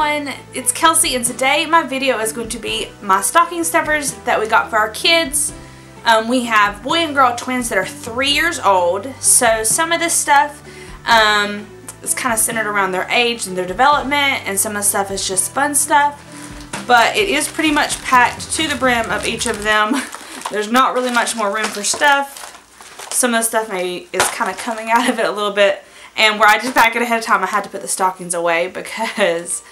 everyone, it's Kellcey and today my video is going to be my stocking stuffers that we got for our kids. Um, we have boy and girl twins that are three years old, so some of this stuff um, is kind of centered around their age and their development, and some of the stuff is just fun stuff. But it is pretty much packed to the brim of each of them. There's not really much more room for stuff. Some of the stuff maybe is kind of coming out of it a little bit. And where I just pack it ahead of time, I had to put the stockings away because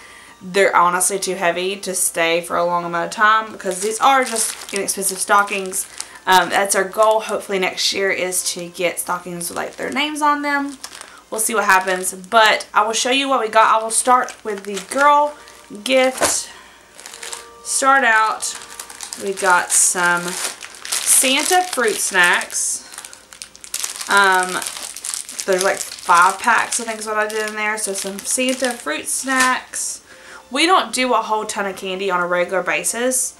they're honestly too heavy to stay for a long amount of time because these are just inexpensive stockings. Um, that's our goal hopefully next year is to get stockings with like their names on them. We'll see what happens. But I will show you what we got. I will start with the girl gift. Start out, we got some Santa fruit snacks. Um, there's like five packs, I think is what I did in there. So some Santa fruit snacks. We don't do a whole ton of candy on a regular basis.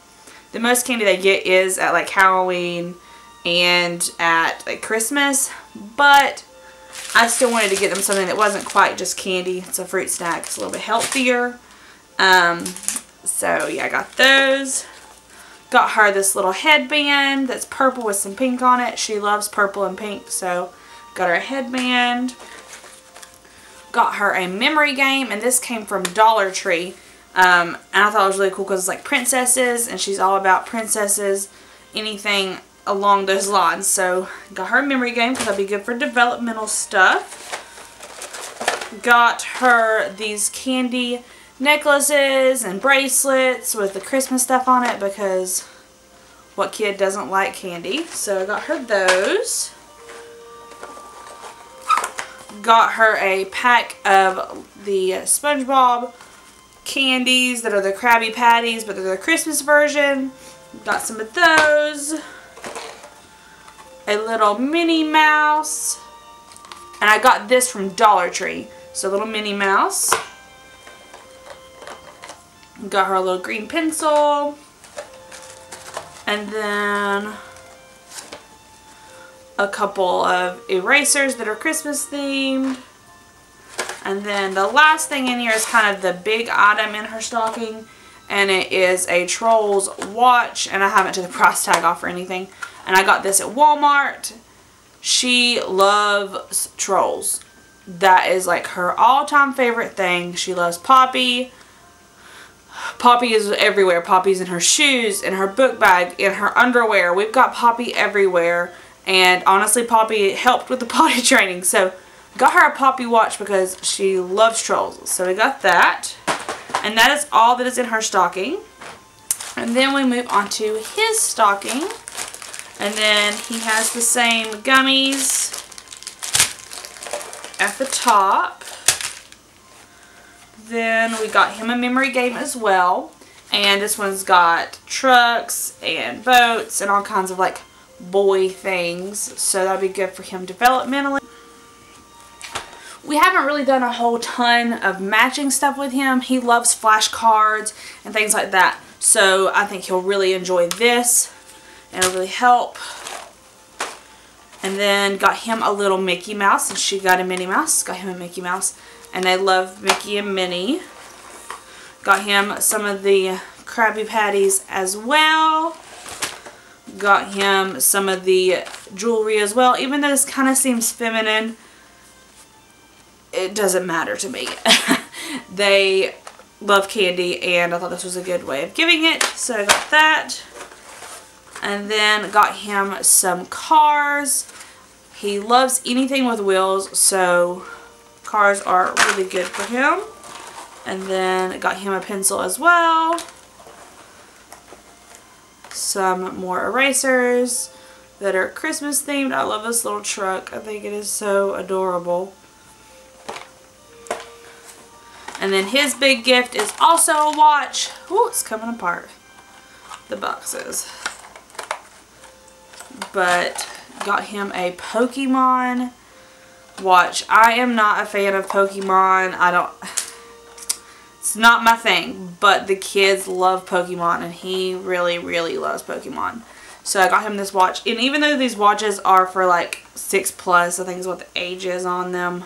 The most candy they get is at like Halloween and at like Christmas. But I still wanted to get them something that wasn't quite just candy. It's a fruit snack. It's a little bit healthier. Um, so yeah, I got those. Got her this little headband that's purple with some pink on it. She loves purple and pink, so got her a headband got her a memory game, and this came from Dollar Tree. Um, and I thought it was really cool because it's like princesses, and she's all about princesses, anything along those lines. So, got her a memory game because that'd be good for developmental stuff. Got her these candy necklaces and bracelets with the Christmas stuff on it because what kid doesn't like candy? So, I got her those got her a pack of the SpongeBob candies that are the Krabby Patties, but they're the Christmas version. Got some of those. A little Minnie Mouse. And I got this from Dollar Tree. So little Minnie Mouse. Got her a little green pencil. And then a couple of erasers that are Christmas themed. And then the last thing in here is kind of the big item in her stocking. And it is a Trolls watch. And I haven't took the price tag off or anything. And I got this at Walmart. She loves Trolls. That is like her all-time favorite thing. She loves Poppy. Poppy is everywhere. Poppy's in her shoes, in her book bag, in her underwear. We've got Poppy everywhere. And honestly, Poppy helped with the potty training. So, got her a Poppy watch because she loves trolls. So, we got that. And that is all that is in her stocking. And then we move on to his stocking. And then he has the same gummies at the top. Then we got him a memory game as well. And this one's got trucks and boats and all kinds of like boy things. So that'd be good for him developmentally. We haven't really done a whole ton of matching stuff with him. He loves flashcards and things like that. So I think he'll really enjoy this. And it'll really help. And then got him a little Mickey Mouse. And she got a Minnie Mouse. Got him a Mickey Mouse. And they love Mickey and Minnie. Got him some of the Krabby Patties as well got him some of the jewelry as well. Even though this kind of seems feminine, it doesn't matter to me. they love candy and I thought this was a good way of giving it. So I got that. And then got him some cars. He loves anything with wheels, so cars are really good for him. And then got him a pencil as well some more erasers that are Christmas themed. I love this little truck. I think it is so adorable. And then his big gift is also a watch. Ooh, it's coming apart. The boxes. But got him a Pokemon watch. I am not a fan of Pokemon. I don't not my thing, but the kids love Pokemon and he really, really loves Pokemon. So I got him this watch. And even though these watches are for like 6 plus, I think is what the age is on them.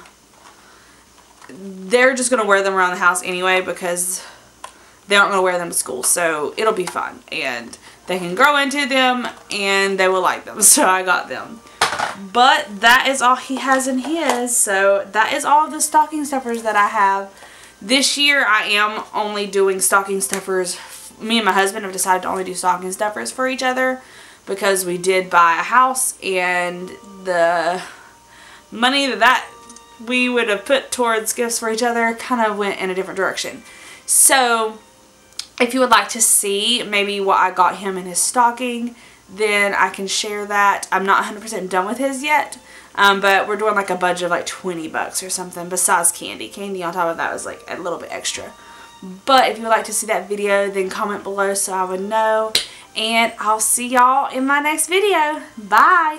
they're just going to wear them around the house anyway because they aren't going to wear them to school. So it'll be fun. And they can grow into them and they will like them. So I got them. But that is all he has in his. So that is all the stocking stuffers that I have. This year I am only doing stocking stuffers. Me and my husband have decided to only do stocking stuffers for each other because we did buy a house and the money that, that we would have put towards gifts for each other kind of went in a different direction. So if you would like to see maybe what I got him in his stocking, then I can share that. I'm not 100% done with his yet, um, but we're doing like a budget of like 20 bucks or something besides candy. Candy on top of that was like a little bit extra. But if you would like to see that video, then comment below so I would know. And I'll see y'all in my next video. Bye!